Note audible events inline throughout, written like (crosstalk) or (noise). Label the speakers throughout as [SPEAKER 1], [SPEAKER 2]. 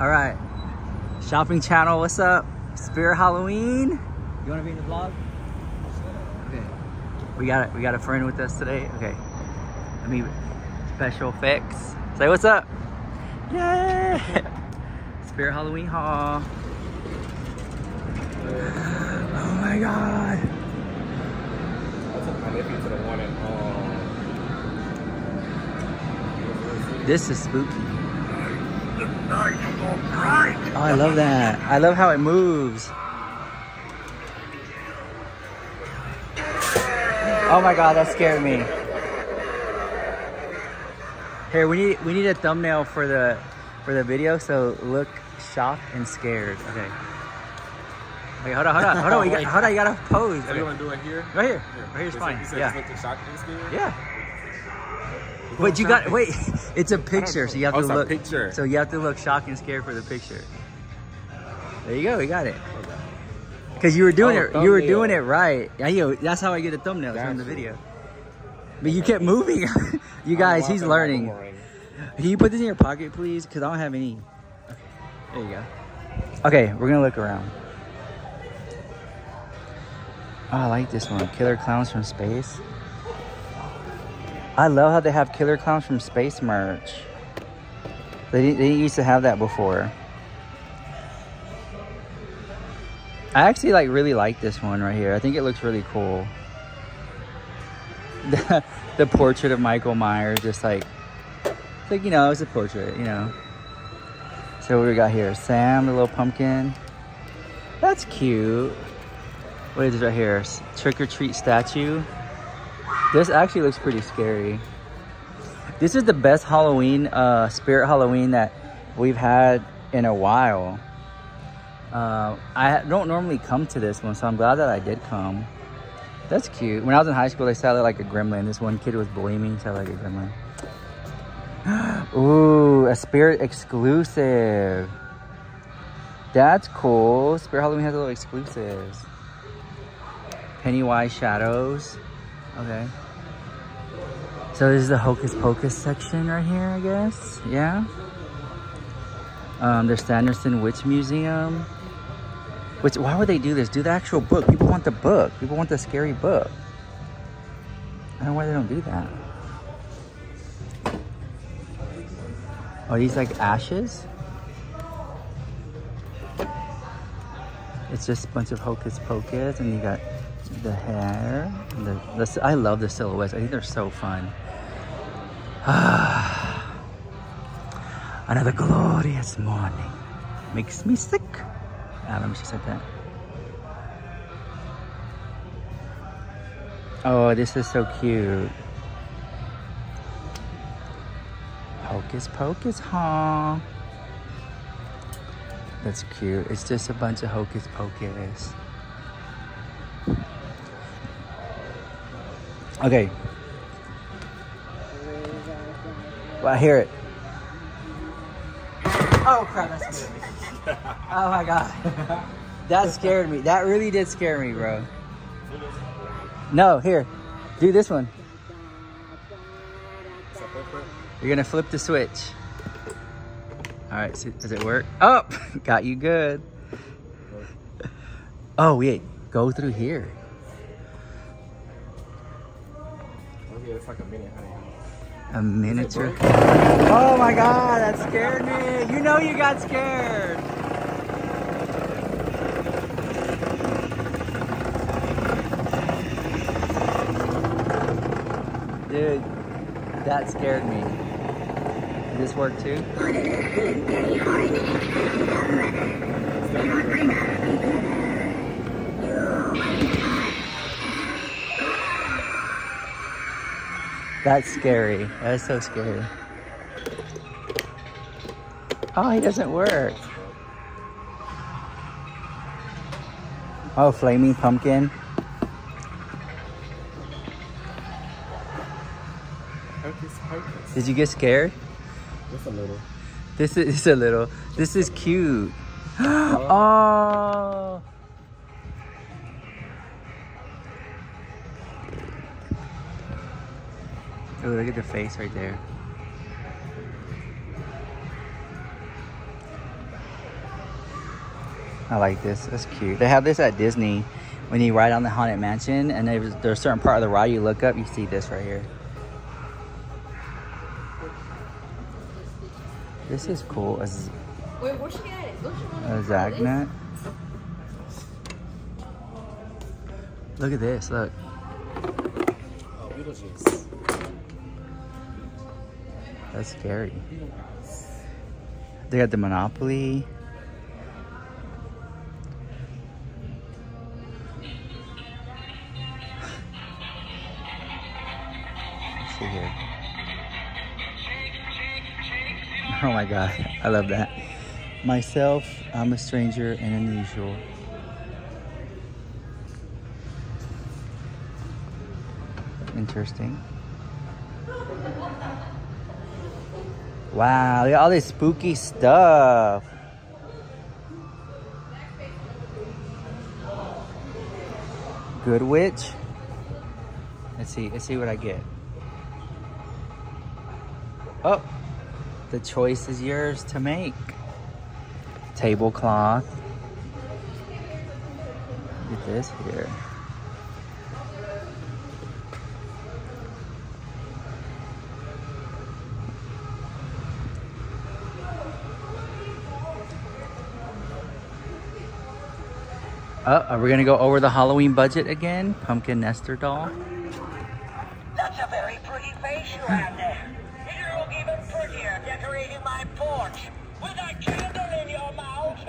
[SPEAKER 1] All right. Shopping channel, what's up? Spirit Halloween. You want to be in the vlog? Okay. We got we got a friend with us today. Okay. Let me special effects. Say what's up. Yeah. (laughs) Spirit Halloween haul. Oh my god.
[SPEAKER 2] I took my nephew to the one in um.
[SPEAKER 1] This is spooky. Oh, I love that. I love how it moves. Oh my god, that scared me. Here, we need we need a thumbnail for the for the video. So look shocked and scared. Okay. Wait, hold on, hold on, hold on. We got, (laughs) hold on, you gotta pose.
[SPEAKER 2] So you want to do it here?
[SPEAKER 1] Right here. Right here's
[SPEAKER 2] You
[SPEAKER 1] fine.
[SPEAKER 2] You
[SPEAKER 1] Yeah.
[SPEAKER 2] just look the shock and scared?
[SPEAKER 1] Yeah. Wait, you got wait. (laughs) It's a picture, so you have
[SPEAKER 2] Oh,
[SPEAKER 1] to look.
[SPEAKER 2] picture.
[SPEAKER 1] So you have to look shocked and scared for the picture. There you go. We got it. Cause you were doing
[SPEAKER 2] Oh,
[SPEAKER 1] it. You were doing it right. Yeah, yo, that's how I get a thumbnail from the video. But you kept moving. (laughs) you guys, he's learning. Can you put this in your pocket, please? Cause I don't have any. There you go. Okay, we're gonna look around. Oh, I like this one. Killer Clowns from Space. I love how they have Killer Clowns from Space merch. They didn't, they used to have that before. I actually like really like this one right here. I think it looks really cool. (laughs) The, portrait of Michael Myers, just like, like you know, it's a portrait, you know. So what we got here? Sam, the little pumpkin. That's cute. What is this right here? Trick or treat statue. This actually looks pretty scary. This is the best Halloween, uh, Spirit Halloween that we've had in a while. Uh, I don't normally come to this one, so I'm glad that I did come. That's cute. When I was in high school, they said like a gremlin. This one kid was bullying me, so I like a gremlin. (gasps) Ooh, a Spirit exclusive. That's cool. Spirit Halloween has a little exclusives. Pennywise Shadows. Okay. So this is the Hocus Pocus section right here, I guess. Yeah. Um, there's Sanderson Witch Museum. Which, why would they do this? Do the actual book. People want the book. People want the scary book. I don't know why they don't do that. Are these like ashes? It's just a bunch of hocus pocus, and you got the hair. The, the, I love the silhouettes. I think they're so fun. Ah, (sighs) Another glorious morning makes me sick. If she said that. Oh, this is so cute. Hocus pocus, huh? That's cute. It's just a bunch of hocus pocus. Okay. Well, I hear it. Oh crap. Oh my god. That scared me. That really did scare me, bro. No, here. Do this one. You're gonna flip the switch. All right, so does it work? Oh, (laughs) got you good. Oh, wait, go through here.
[SPEAKER 2] Like a mini honey.
[SPEAKER 1] A miniature. Oh my god, that scared me. You know you got scared. Dude, that scared me. Did this work too? That's scary. That is so scary. Oh, he doesn't work. Oh, flaming pumpkin.
[SPEAKER 2] Hocus.
[SPEAKER 1] Did you get scared?
[SPEAKER 2] Just a little.
[SPEAKER 1] This is (laughs) a little. This is cute. (gasps) oh. Oh, look at the face right there. I like this. That's cute. They have this at Disney when you ride on the Haunted Mansion, and there's, there's a certain part of the ride you look up, you see this right here. This is cool. A, z-
[SPEAKER 3] Wait, where's she at? Look, she
[SPEAKER 1] a
[SPEAKER 3] wants to
[SPEAKER 1] Zagnut. Look at this. Look.
[SPEAKER 2] Oh, Beetlejuice.
[SPEAKER 1] That's scary. They got the Monopoly. Let's see here. (laughs) Oh my god, I love that. Myself, I'm a stranger and unusual. Interesting. Wow, look at all this spooky stuff. Good witch. Let's see, let's see what I get. Oh, the choice is yours to make. Tablecloth. Look at this here. Oh, are we gonna go over the Halloween budget again? Pumpkin Nestor doll.
[SPEAKER 4] That's a very pretty face you have there. You look even prettier decorating my porch with a candle in your mouth. (laughs)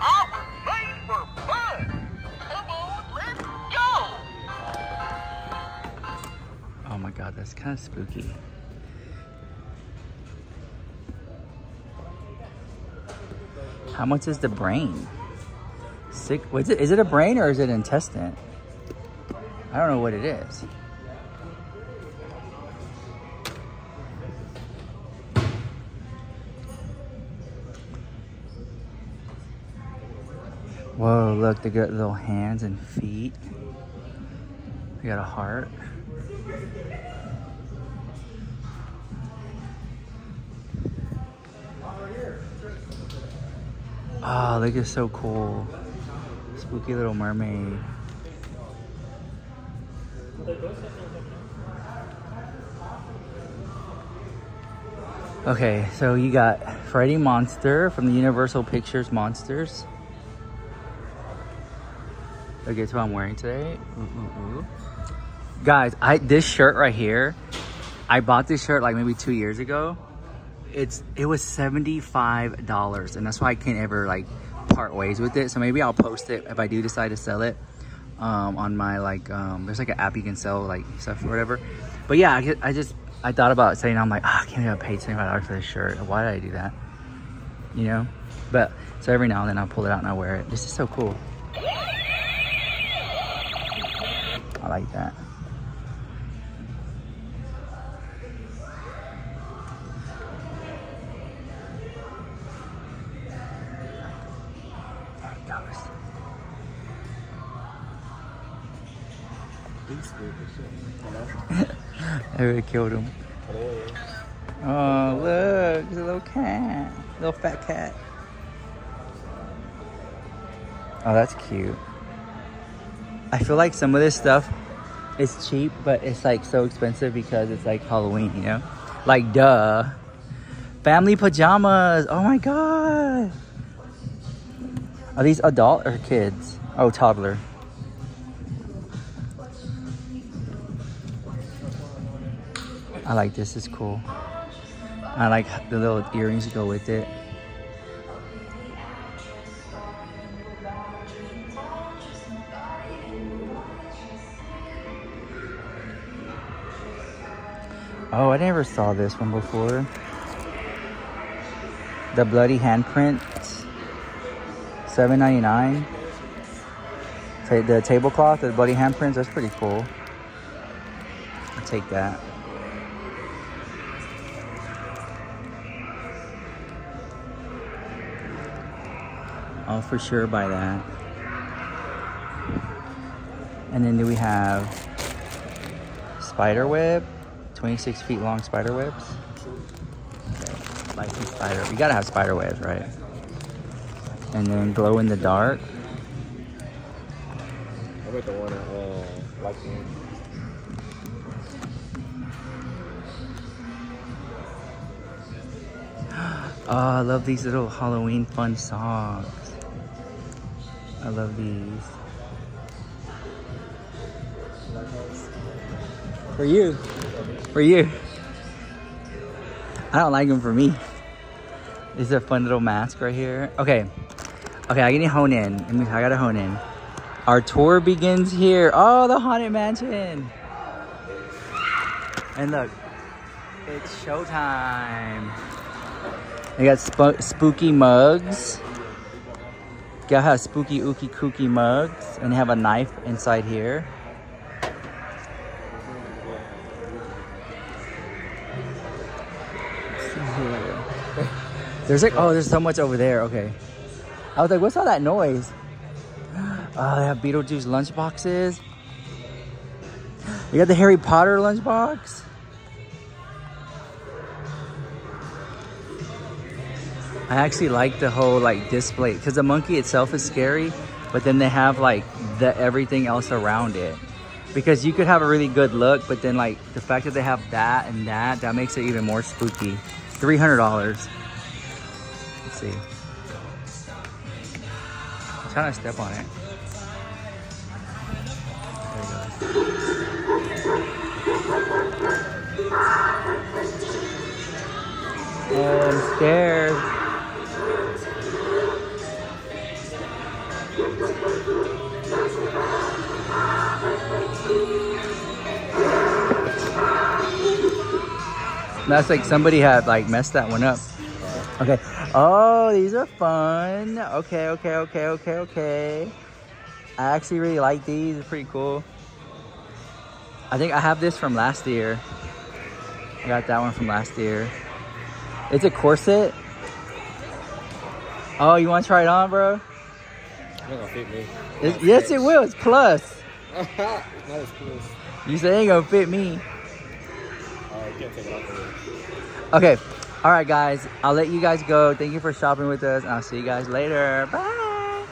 [SPEAKER 4] Our made for fun. Come on, let's go.
[SPEAKER 1] Oh my god, that's kind of spooky. How much is the brain? Sick. What's it? Is it a brain or is it intestine? I don't know what it is. Whoa, look, they got little hands and feet. They got a heart. Oh, look, it's so cool. Spooky little mermaid. Okay, so you got Freddy Monster from the Universal Pictures Monsters. Look, it's what I'm wearing today. Ooh, ooh, ooh. Guys, I this shirt right here, I bought this shirt like maybe two years ago. It's it was seventy five dollars, and that's why I can't ever like part ways with it. So maybe I'll post it if I do decide to sell it um, on my like. Um, there's like an app you can sell like stuff or whatever. But yeah, I, I just I thought about saying I'm like, ah, I can't seventy five dollars for this shirt. Why did I do that? You know. But so every now and then I'll pull it out and I wear it. This is so cool. I like that. I would have killed him. Oh, look, it's a little cat. Little fat cat. Oh, that's cute. I feel like some of this stuff is cheap, but it's like so expensive because it's like Halloween, you know? Like, duh. Family pajamas. Oh my god. Are these adult or kids? Oh, toddler. I like this. It's cool. I like the little earrings go with it. Oh, I never saw this one before. The bloody handprint, seven ninety nine. Ta- the tablecloth, the bloody handprints. That's pretty cool. I'll take that. I'll for sure buy that. And then do we have spider web? 26 feet long spider webs. Okay. Like spider. You gotta have spider webs, right? And then glow in the dark.
[SPEAKER 2] I bet the one at uh, Lightning. (gasps)
[SPEAKER 1] Oh, I love these little Halloween fun songs. I love these. For you. For you. I don't like them for me. This is a fun little mask right here. Okay. Okay, I gotta hone in. I mean, I gotta hone in. Our tour begins here. Oh, the Haunted Mansion. And look, it's showtime. They got sp spooky mugs. Got have spooky ooky kooky mugs. And have a knife inside here. Here. There's like, oh, there's so much over there. Okay. I was like, what's all that noise? (gasps) Oh, they have Beetlejuice lunch boxes. You got the Harry Potter lunchbox. I actually like the whole like display because the monkey itself is scary, but then they have like the everything else around it. Because you could have a really good look, but then like the fact that they have that and that, that makes it even more spooky. Three hundred dollars. Let's see. I'm trying to step on it. There it That's like somebody had like messed that one up. Okay. Oh, these are fun. Okay, okay, okay, okay, okay. I actually really like these. It's pretty cool. I think I have this from last year. I got that one from last year. It's a corset. Oh, you want to try it on, bro?
[SPEAKER 2] It's gonna fit me.
[SPEAKER 1] It's, yes, it will. It's plus.
[SPEAKER 2] Not as close.
[SPEAKER 1] You say it ain't gonna fit me. Okay. All right, guys. I'll let you guys go. Thank you for shopping with us. And I'll see you guys later. Bye.